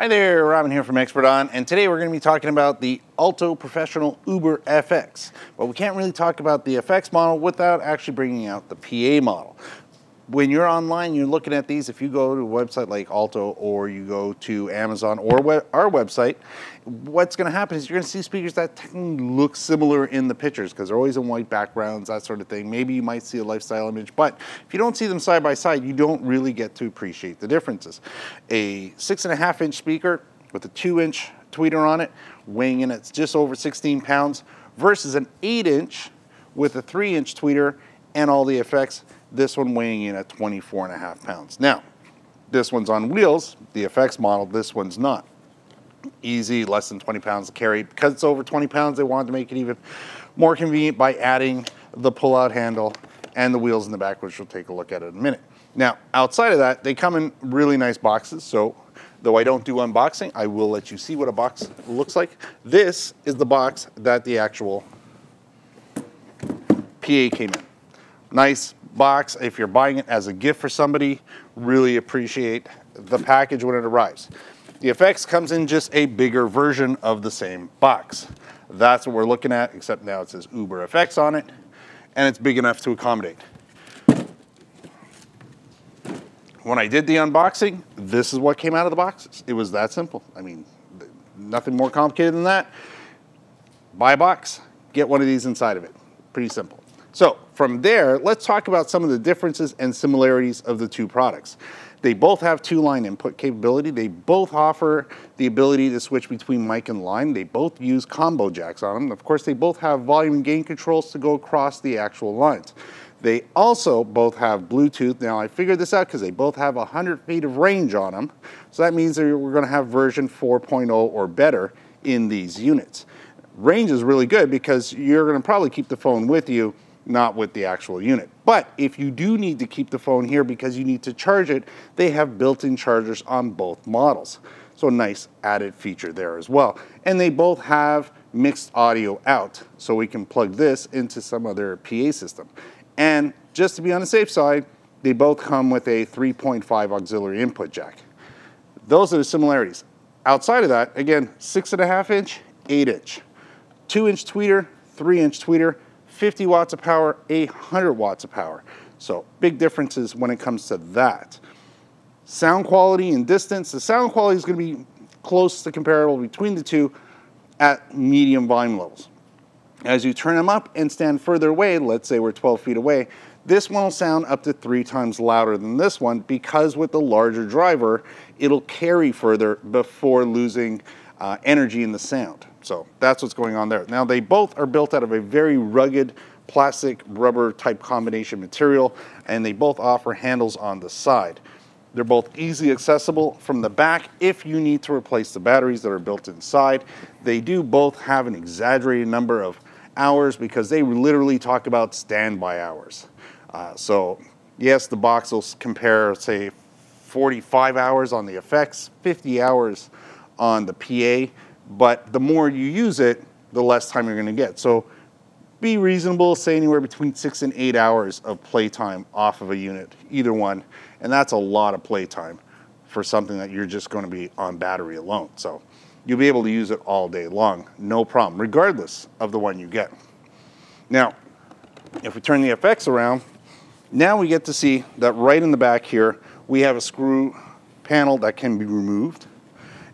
Hi there, Robin here from Expert Island, and today we're going to be talking about the Alto Professional Uber FX. But we can't really talk about the FX model without actually bringing out the PA model. When you're online, you're looking at these, if you go to a website like Alto or you go to Amazon or our website, what's going to happen is you're going to see speakers that look similar in the pictures because they're always in white backgrounds, that sort of thing. Maybe you might see a lifestyle image, but if you don't see them side by side, you don't really get to appreciate the differences. A six and a half inch speaker with a two inch tweeter on it, weighing in at just over 16 pounds, versus an eight inch with a three inch tweeter and all the effects this one weighing in at 24 and a half pounds. Now, this one's on wheels, the FX model, this one's not. Easy, less than 20 pounds to carry. Because it's over 20 pounds, they wanted to make it even more convenient by adding the pull-out handle and the wheels in the back, which we'll take a look at in a minute. Now, outside of that, they come in really nice boxes. So though I don't do unboxing, I will let you see what a box looks like. This is the box that the actual PA came in. Nice box. If you're buying it as a gift for somebody, really appreciate the package when it arrives. The FX comes in just a bigger version of the same box. That's what we're looking at, except now it says Uber FX on it, and it's big enough to accommodate. When I did the unboxing, this is what came out of the boxes. It was that simple. I mean, nothing more complicated than that. Buy a box, get one of these inside of it. Pretty simple. So from there, let's talk about some of the differences and similarities of the two products. They both have two-line input capability. They both offer the ability to switch between mic and line. They both use combo jacks on them. Of course, they both have volume and gain controls to go across the actual lines. They also both have Bluetooth. Now, I figured this out because they both have 100 feet of range on them. So that means that we're going to have version 4.0 or better in these units. Range is really good because you're going to probably keep the phone with you not with the actual unit. But if you do need to keep the phone here because you need to charge it, they have built-in chargers on both models. So a nice added feature there as well. And they both have mixed audio out, so we can plug this into some other PA system. And just to be on the safe side, they both come with a 3.5 auxiliary input jack. Those are the similarities. Outside of that, again, six and a half inch, eight inch. Two inch tweeter, three inch tweeter, 50 watts of power, 800 watts of power. So big differences when it comes to that. Sound quality and distance, the sound quality is gonna be close to comparable between the two at medium volume levels. As you turn them up and stand further away, let's say we're 12 feet away, this one will sound up to three times louder than this one because with the larger driver, it'll carry further before losing uh, energy in the sound. So that's what's going on there. Now they both are built out of a very rugged plastic rubber type combination material and they both offer handles on the side. They're both easily accessible from the back if you need to replace the batteries that are built inside. They do both have an exaggerated number of hours because they literally talk about standby hours. Uh, so yes, the box will compare say 45 hours on the FX, 50 hours on the PA, but the more you use it, the less time you're gonna get. So be reasonable, say anywhere between six and eight hours of playtime off of a unit, either one. And that's a lot of playtime for something that you're just gonna be on battery alone. So you'll be able to use it all day long, no problem, regardless of the one you get. Now, if we turn the FX around, now we get to see that right in the back here, we have a screw panel that can be removed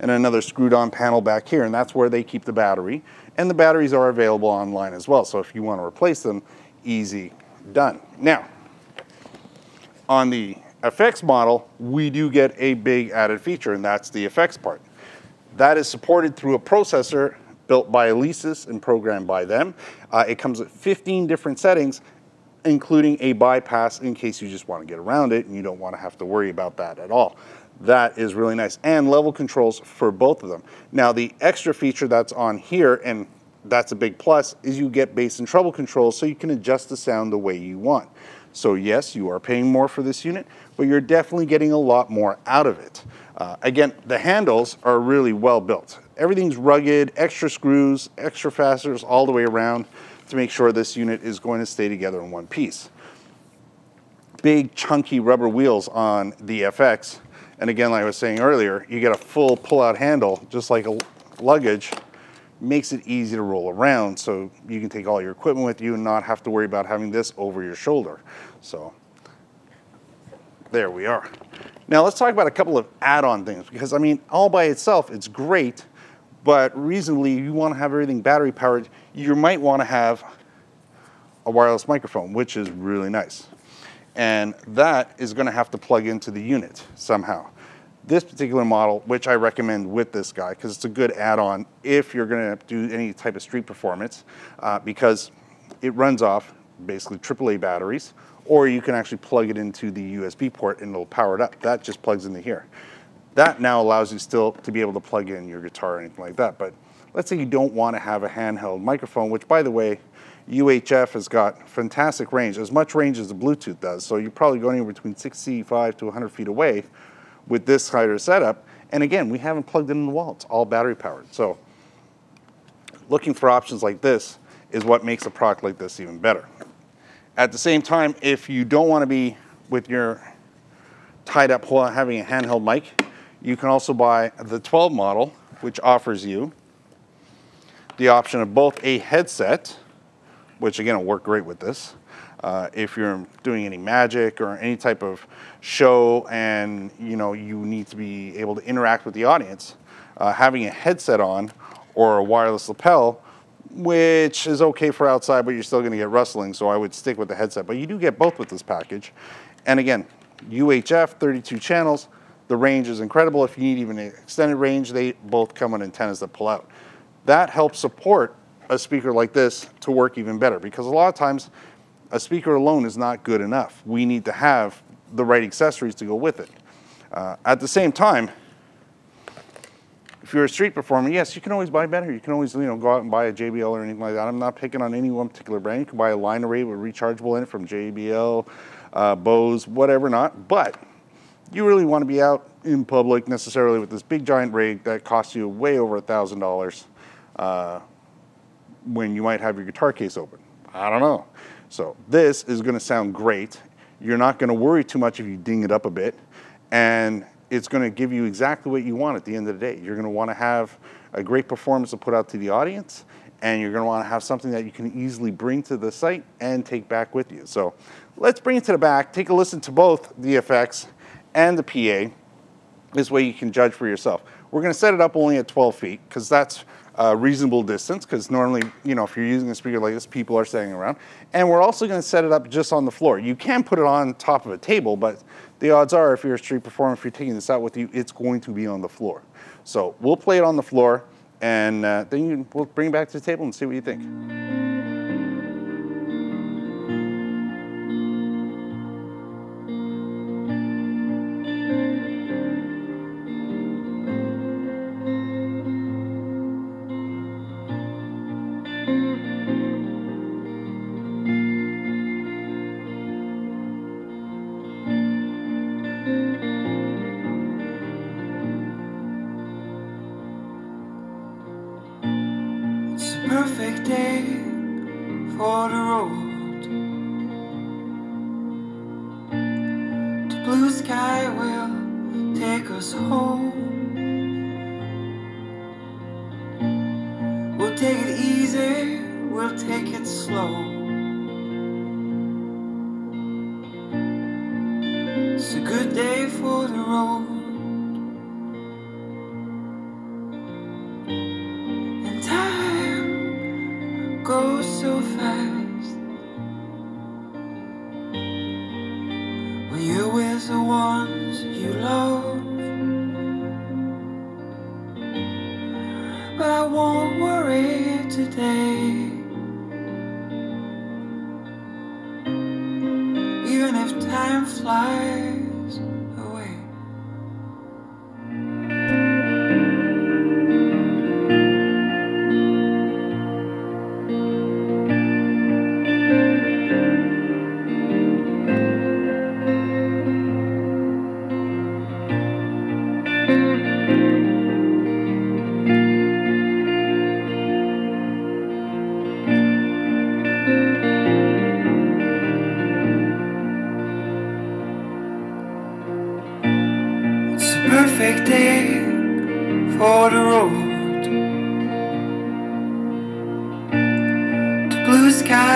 and another screwed on panel back here, and that's where they keep the battery. And the batteries are available online as well, so if you want to replace them, easy done. Now, on the FX model, we do get a big added feature, and that's the effects part. That is supported through a processor built by Alesis and programmed by them. Uh, it comes with 15 different settings, including a bypass in case you just want to get around it and you don't want to have to worry about that at all. That is really nice. And level controls for both of them. Now the extra feature that's on here, and that's a big plus, is you get bass and treble controls so you can adjust the sound the way you want. So yes, you are paying more for this unit, but you're definitely getting a lot more out of it. Uh, again, the handles are really well built. Everything's rugged, extra screws, extra fasteners all the way around to make sure this unit is going to stay together in one piece. Big chunky rubber wheels on the FX And again, like I was saying earlier, you get a full pull-out handle, just like a luggage, makes it easy to roll around so you can take all your equipment with you and not have to worry about having this over your shoulder. So there we are. Now let's talk about a couple of add-on things because I mean, all by itself, it's great, but reasonably you want to have everything battery powered, you might want to have a wireless microphone, which is really nice. And that is going to have to plug into the unit somehow. This particular model, which I recommend with this guy, because it's a good add-on if you're going to do any type of street performance, uh, because it runs off basically AAA batteries, or you can actually plug it into the USB port and it'll power it up. That just plugs into here. That now allows you still to be able to plug in your guitar or anything like that. But let's say you don't want to have a handheld microphone, which by the way, UHF has got fantastic range, as much range as the Bluetooth does. So you're probably going anywhere between 65 to 100 feet away with this of setup. And again, we haven't plugged it in the wall. It's all battery powered. So looking for options like this is what makes a product like this even better. At the same time, if you don't want to be with your tied up while having a handheld mic, you can also buy the 12 model, which offers you the option of both a headset, which again will work great with this, uh, if you're doing any magic or any type of show and you know you need to be able to interact with the audience, uh, having a headset on or a wireless lapel, which is okay for outside, but you're still going to get rustling, so I would stick with the headset. But you do get both with this package. And again, UHF, 32 channels. The range is incredible. If you need even an extended range, they both come with antennas that pull out. That helps support a speaker like this to work even better because a lot of times a speaker alone is not good enough. We need to have the right accessories to go with it. Uh, at the same time, if you're a street performer, yes, you can always buy better. You can always, you know, go out and buy a JBL or anything like that. I'm not picking on any one particular brand. You can buy a line array with rechargeable in it from JBL, uh, Bose, whatever not. But you really want to be out in public necessarily with this big giant rig that costs you way over a thousand dollars uh, when you might have your guitar case open. I don't know. So this is going to sound great. You're not going to worry too much if you ding it up a bit. And it's going to give you exactly what you want at the end of the day. You're going to want to have a great performance to put out to the audience. And you're going to want to have something that you can easily bring to the site and take back with you. So let's bring it to the back. Take a listen to both the effects and the PA. This way you can judge for yourself. We're going to set it up only at 12 feet because that's a reasonable distance because normally, you know, if you're using a speaker like this, people are standing around. And we're also going to set it up just on the floor. You can put it on top of a table, but the odds are if you're a street performer, if you're taking this out with you, it's going to be on the floor. So we'll play it on the floor and uh, then you, we'll bring it back to the table and see what you think. Blue sky will take us home. We'll take it easy, we'll take it slow. It's a good day for the road. The ones you love. But I won't worry today. Even if time flies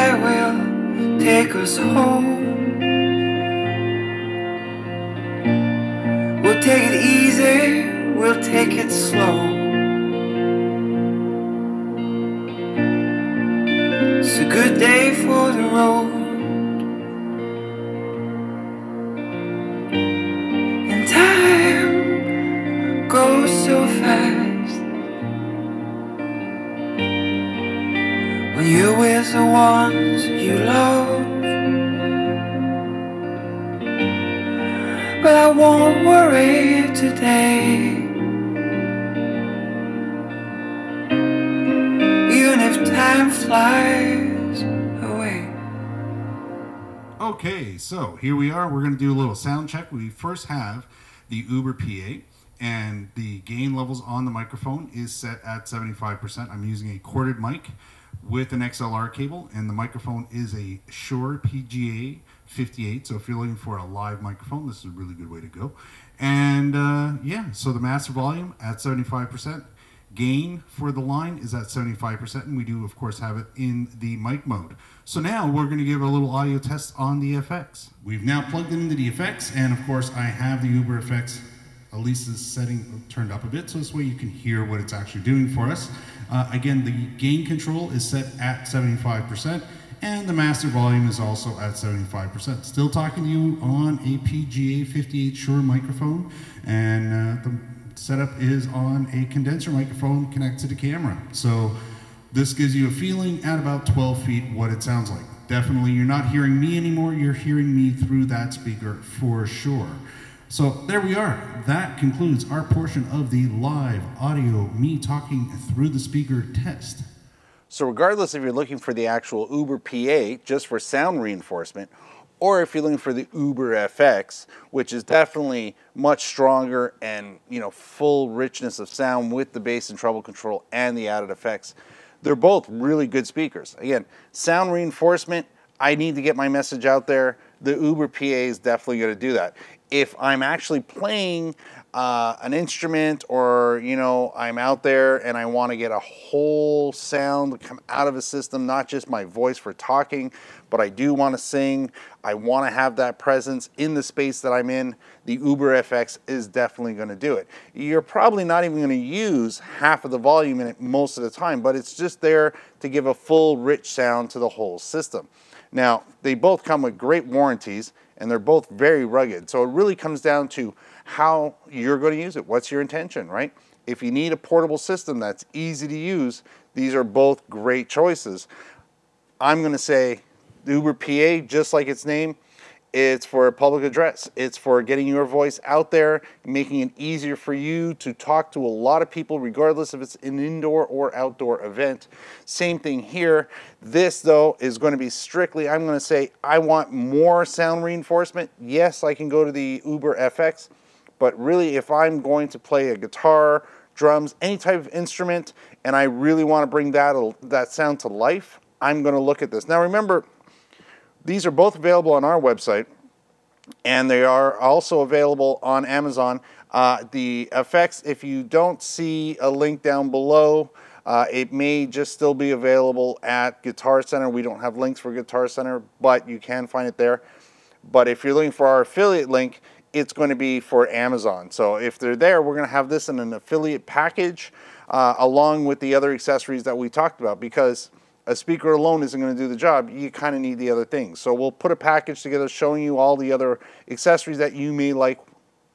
sky will take us home. We'll take it easy, we'll take it slow. It's a good day for the road. And time goes so fast with the ones you love. But I won't worry today. Even if time flies away. Okay, so here we are. We're going to do a little sound check. We first have the Uber PA, and the gain levels on the microphone is set at 75%. I'm using a corded mic with an XLR cable, and the microphone is a Shure PGA 58. So if you're looking for a live microphone, this is a really good way to go. And uh, yeah, so the master volume at 75%. Gain for the line is at 75%, and we do, of course, have it in the mic mode. So now we're going to give a little audio test on the effects. We've now plugged it into the effects, and of course, I have the Uber effects Alesis setting turned up a bit, so this way you can hear what it's actually doing for us. Uh, again, the gain control is set at 75%, and the master volume is also at 75%. Still talking to you on a PGA 58 Shure microphone, and uh, the setup is on a condenser microphone connected to the camera. So this gives you a feeling at about 12 feet what it sounds like. Definitely, you're not hearing me anymore, you're hearing me through that speaker for sure. So there we are. That concludes our portion of the live audio, me talking through the speaker test. So regardless if you're looking for the actual Uber PA just for sound reinforcement, or if you're looking for the Uber FX, which is definitely much stronger and you know full richness of sound with the bass and treble control and the added effects, they're both really good speakers. Again, sound reinforcement, I need to get my message out there. The Uber PA is definitely going to do that. If I'm actually playing uh, an instrument or you know I'm out there and I want to get a whole sound come out of a system, not just my voice for talking, but I do want to sing. I want to have that presence in the space that I'm in. The Uber FX is definitely going to do it. You're probably not even going to use half of the volume in it most of the time, but it's just there to give a full rich sound to the whole system. Now, they both come with great warranties and they're both very rugged. So it really comes down to how you're going to use it. What's your intention, right? If you need a portable system that's easy to use, these are both great choices. I'm going to say the Uber PA, just like its name, it's for a public address. It's for getting your voice out there, making it easier for you to talk to a lot of people, regardless if it's an indoor or outdoor event. Same thing here. This, though, is going to be strictly, I'm going to say, I want more sound reinforcement. Yes, I can go to the Uber FX, but really, if I'm going to play a guitar, drums, any type of instrument, and I really want to bring that, that sound to life, I'm going to look at this. Now, remember, these are both available on our website, and they are also available on Amazon. Uh, the effects, if you don't see a link down below, uh, it may just still be available at Guitar Center. We don't have links for Guitar Center, but you can find it there. But if you're looking for our affiliate link, it's going to be for Amazon. So if they're there, we're going to have this in an affiliate package uh, along with the other accessories that we talked about because a speaker alone isn't going to do the job. You kind of need the other things. So we'll put a package together showing you all the other accessories that you may like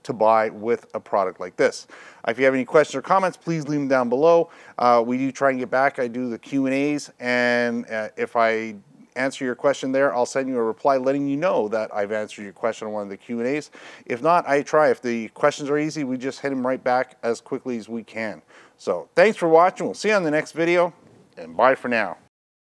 to buy with a product like this. If you have any questions or comments, please leave them down below. Uh, we do try and get back. I do the Q&As, and uh, if I answer your question there, I'll send you a reply letting you know that I've answered your question on one of the Q&As. If not, I try. If the questions are easy, we just hit them right back as quickly as we can. So thanks for watching. We'll see you on the next video, and bye for now.